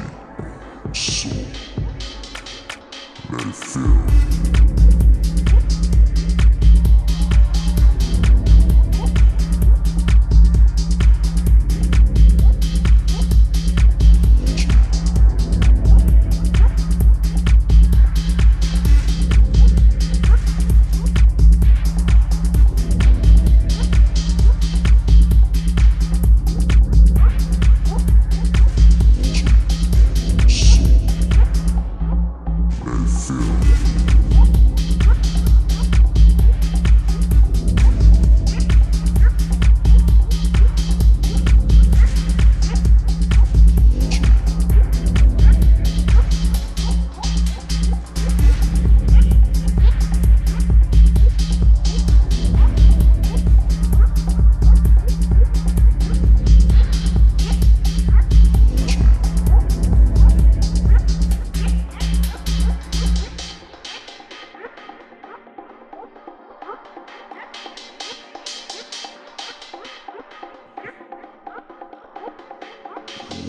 body, soul. Let it feel.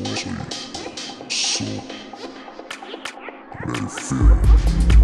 So, let it